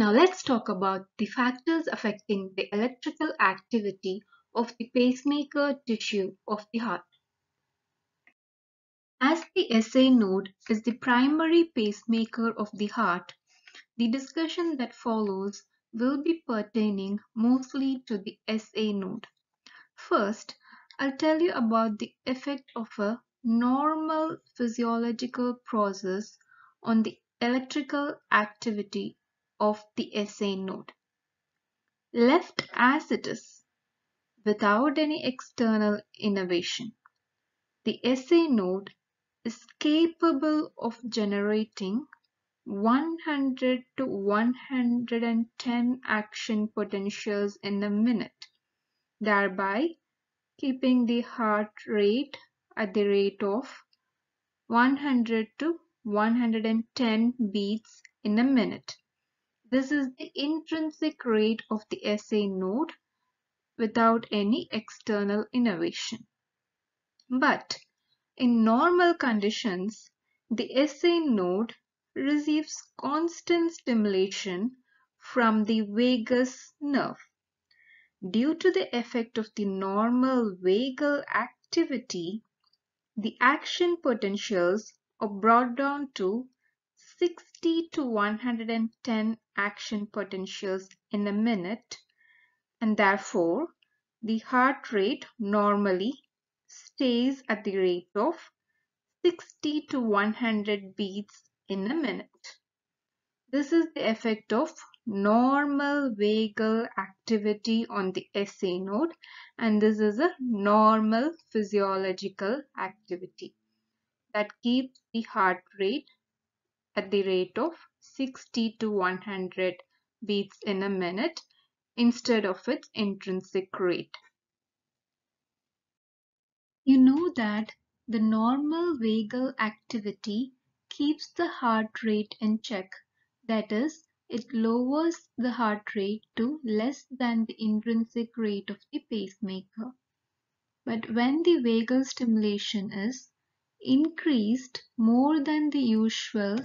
Now let's talk about the factors affecting the electrical activity of the pacemaker tissue of the heart. As the SA node is the primary pacemaker of the heart, the discussion that follows will be pertaining mostly to the SA node. First, I'll tell you about the effect of a normal physiological process on the electrical activity of the SA node. Left as it is, without any external innervation, the SA node is capable of generating 100 to 110 action potentials in a minute, thereby keeping the heart rate at the rate of 100 to 110 beats in a minute. This is the intrinsic rate of the SA node without any external innervation. But in normal conditions, the SA node receives constant stimulation from the vagus nerve. Due to the effect of the normal vagal activity, the action potentials are brought down to 60 to 110 action potentials in a minute and therefore the heart rate normally stays at the rate of 60 to 100 beats in a minute. This is the effect of normal vagal activity on the SA node and this is a normal physiological activity that keeps the heart rate at the rate of 60 to 100 beats in a minute instead of its intrinsic rate. You know that the normal vagal activity keeps the heart rate in check. That is, it lowers the heart rate to less than the intrinsic rate of the pacemaker. But when the vagal stimulation is increased more than the usual,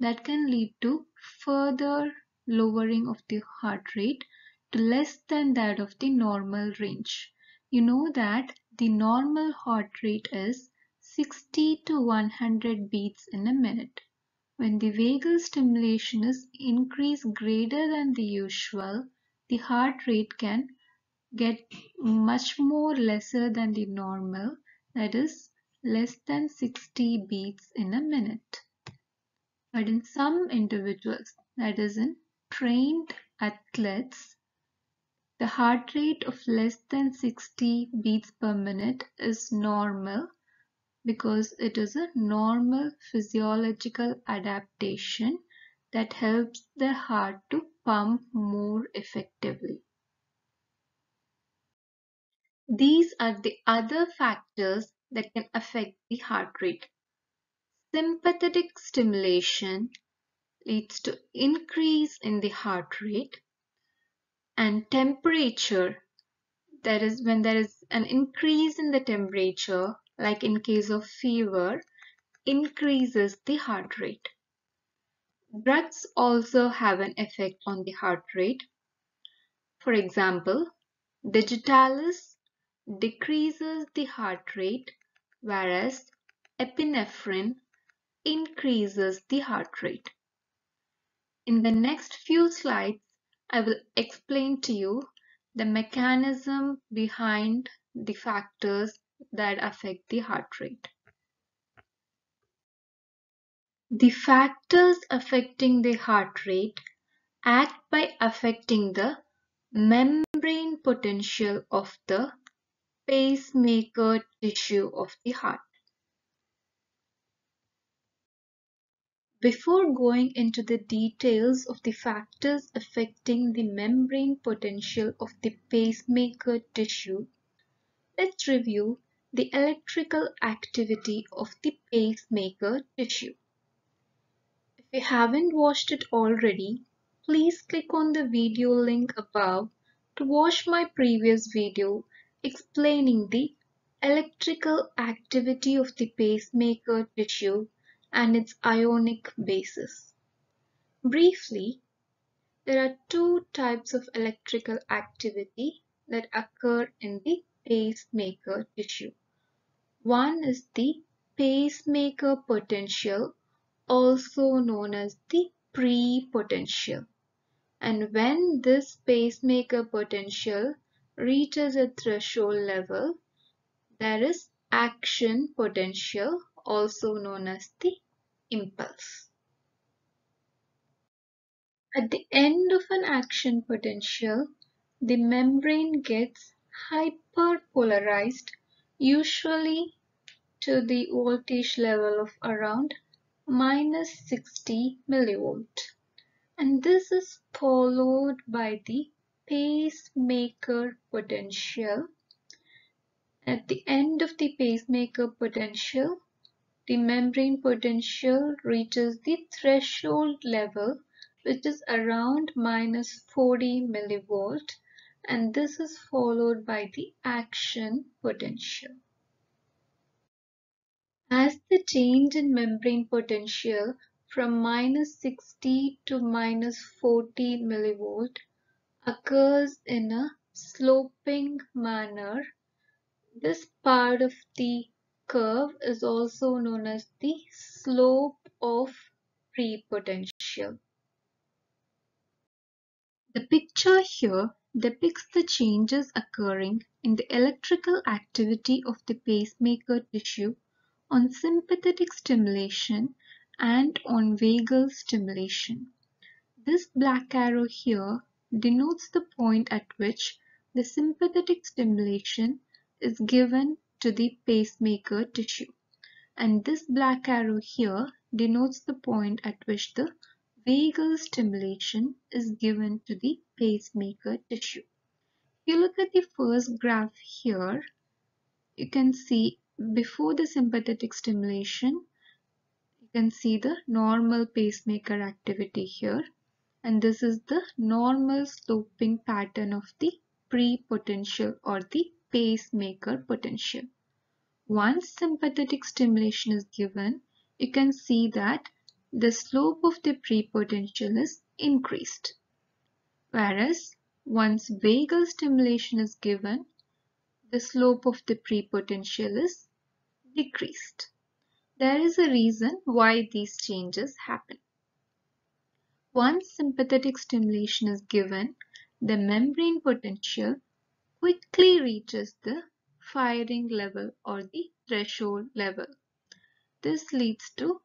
that can lead to further lowering of the heart rate to less than that of the normal range. You know that the normal heart rate is 60 to 100 beats in a minute. When the vagal stimulation is increased greater than the usual, the heart rate can get much more lesser than the normal, that is less than 60 beats in a minute. But in some individuals, that is in trained athletes, the heart rate of less than 60 beats per minute is normal because it is a normal physiological adaptation that helps the heart to pump more effectively. These are the other factors that can affect the heart rate. Sympathetic stimulation leads to increase in the heart rate and temperature that is when there is an increase in the temperature like in case of fever, increases the heart rate. Drugs also have an effect on the heart rate. For example, digitalis decreases the heart rate whereas epinephrine increases the heart rate. In the next few slides, I will explain to you the mechanism behind the factors that affect the heart rate. The factors affecting the heart rate act by affecting the membrane potential of the pacemaker tissue of the heart. Before going into the details of the factors affecting the membrane potential of the pacemaker tissue, let's review the electrical activity of the pacemaker tissue. If you haven't watched it already, please click on the video link above to watch my previous video explaining the electrical activity of the pacemaker tissue and its ionic basis. Briefly, There are two types of electrical activity that occur in the pacemaker tissue. One is the pacemaker potential, also known as the pre-potential. And when this pacemaker potential reaches a threshold level, there is action potential, also known as the impulse. At the end of an action potential, the membrane gets hyperpolarized, usually to the voltage level of around minus 60 millivolt. And this is followed by the pacemaker potential. At the end of the pacemaker potential, the membrane potential reaches the threshold level which is around minus 40 millivolt and this is followed by the action potential. As the change in membrane potential from minus 60 to minus 40 millivolt occurs in a sloping manner, this part of the curve is also known as the slope of pre-potential. The picture here depicts the changes occurring in the electrical activity of the pacemaker tissue on sympathetic stimulation and on vagal stimulation. This black arrow here denotes the point at which the sympathetic stimulation is given to the pacemaker tissue and this black arrow here denotes the point at which the vagal stimulation is given to the pacemaker tissue. If you look at the first graph here, you can see before the sympathetic stimulation, you can see the normal pacemaker activity here and this is the normal sloping pattern of the pre-potential or the pacemaker potential. Once sympathetic stimulation is given, you can see that the slope of the pre-potential is increased. Whereas once vagal stimulation is given, the slope of the pre-potential is decreased. There is a reason why these changes happen. Once sympathetic stimulation is given, the membrane potential quickly reaches the firing level or the threshold level. This leads to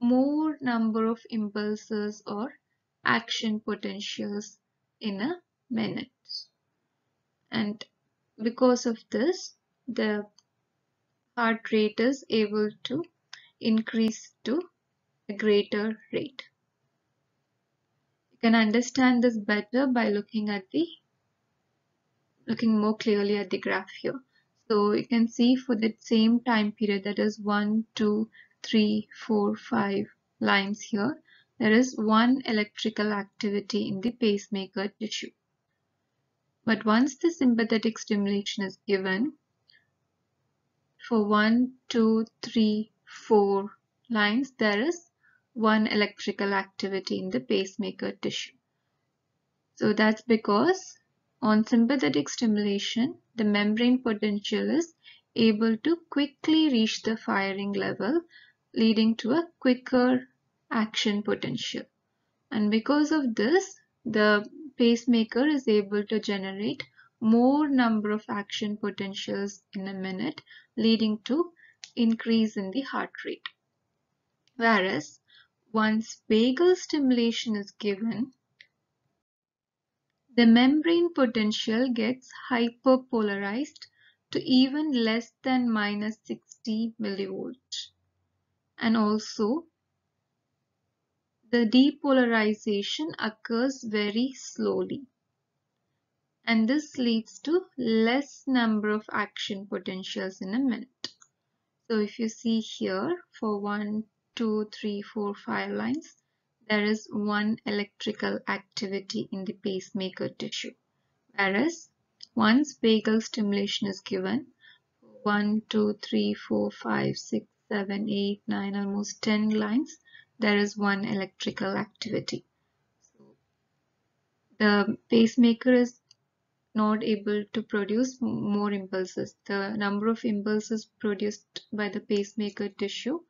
more number of impulses or action potentials in a minute. And because of this, the heart rate is able to increase to a greater rate. You can understand this better by looking at the looking more clearly at the graph here. So you can see for the same time period that is 1, 2, three, four, five lines here, there is one electrical activity in the pacemaker tissue. But once the sympathetic stimulation is given, for one, two, three, four lines, there is one electrical activity in the pacemaker tissue. So that's because on sympathetic stimulation, the membrane potential is able to quickly reach the firing level leading to a quicker action potential. And because of this, the pacemaker is able to generate more number of action potentials in a minute, leading to increase in the heart rate. Whereas, once vagal stimulation is given, the membrane potential gets hyperpolarized to even less than minus 60 millivolts and also the depolarization occurs very slowly and this leads to less number of action potentials in a minute. So if you see here for 1, 2, 3, 4, 5 lines, there is one electrical activity in the pacemaker tissue. Whereas once vagal stimulation is given, 1, 2, 3, 4, 5, 6, 7, 8, 9, almost 10 lines, there is one electrical activity. So the pacemaker is not able to produce more impulses. The number of impulses produced by the pacemaker tissue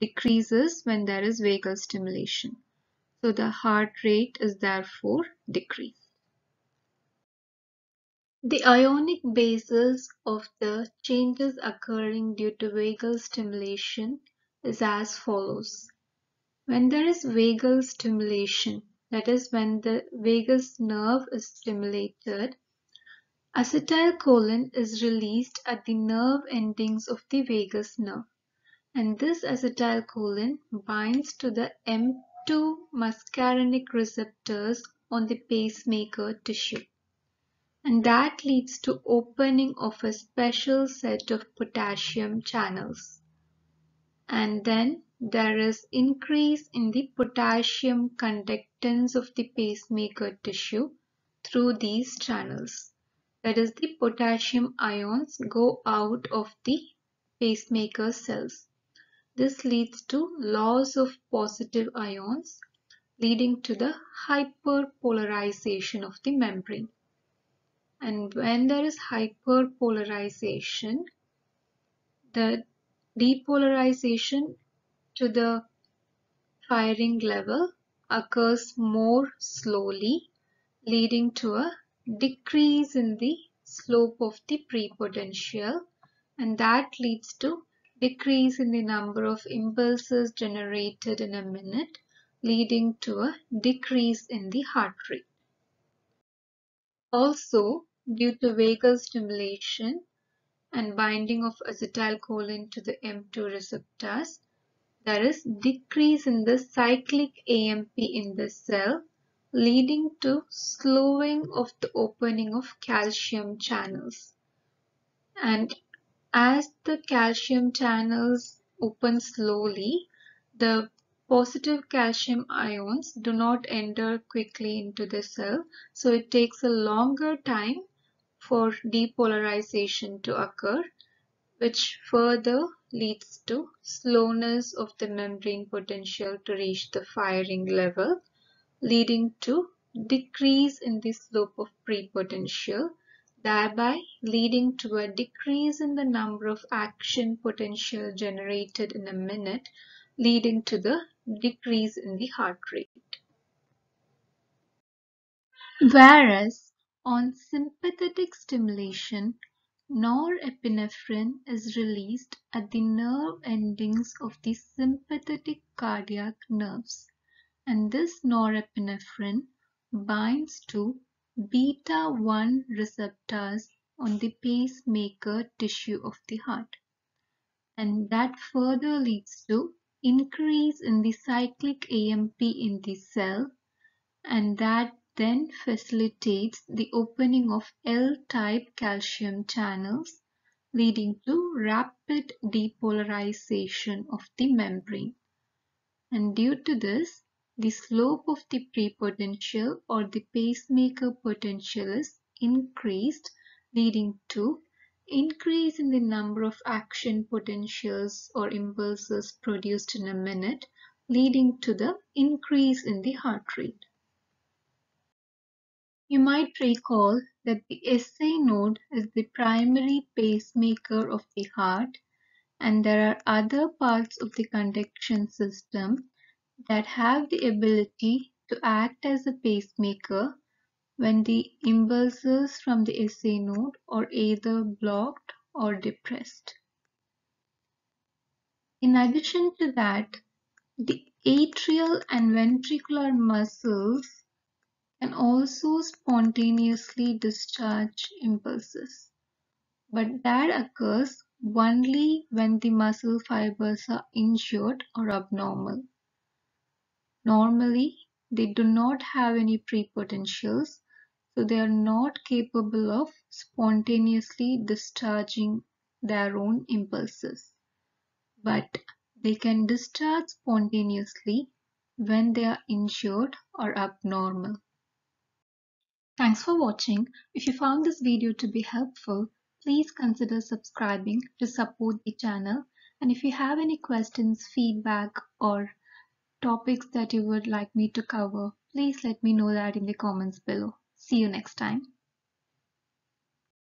decreases when there is vagal stimulation. So the heart rate is therefore decreased. The ionic basis of the changes occurring due to vagal stimulation is as follows. When there is vagal stimulation, that is when the vagus nerve is stimulated, Acetylcholine is released at the nerve endings of the vagus nerve, and this acetylcholine binds to the M2 muscarinic receptors on the pacemaker tissue. And that leads to opening of a special set of potassium channels. And then there is increase in the potassium conductance of the pacemaker tissue through these channels that is the potassium ions go out of the pacemaker cells. This leads to loss of positive ions leading to the hyperpolarization of the membrane. And when there is hyperpolarization, the depolarization to the firing level occurs more slowly leading to a decrease in the slope of the prepotential and that leads to decrease in the number of impulses generated in a minute leading to a decrease in the heart rate. Also, due to vagal stimulation and binding of acetylcholine to the M2 receptors, there is decrease in the cyclic AMP in the cell leading to slowing of the opening of calcium channels. And as the calcium channels open slowly, the positive calcium ions do not enter quickly into the cell. So it takes a longer time for depolarization to occur, which further leads to slowness of the membrane potential to reach the firing level leading to decrease in the slope of prepotential, thereby leading to a decrease in the number of action potential generated in a minute, leading to the decrease in the heart rate. Whereas on sympathetic stimulation, norepinephrine is released at the nerve endings of the sympathetic cardiac nerves and this norepinephrine binds to beta-1 receptors on the pacemaker tissue of the heart. And that further leads to increase in the cyclic AMP in the cell and that then facilitates the opening of L-type calcium channels leading to rapid depolarization of the membrane. And due to this, the slope of the prepotential or the pacemaker potential is increased leading to increase in the number of action potentials or impulses produced in a minute leading to the increase in the heart rate. You might recall that the SA node is the primary pacemaker of the heart and there are other parts of the conduction system that have the ability to act as a pacemaker when the impulses from the SA node are either blocked or depressed. In addition to that, the atrial and ventricular muscles can also spontaneously discharge impulses. But that occurs only when the muscle fibers are injured or abnormal. Normally, they do not have any prepotentials, so they are not capable of spontaneously discharging their own impulses. But they can discharge spontaneously when they are injured or abnormal. Thanks for watching. If you found this video to be helpful, please consider subscribing to support the channel. And if you have any questions, feedback, or topics that you would like me to cover, Please let me know that in the comments below. See you next time.